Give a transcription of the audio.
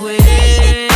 fue.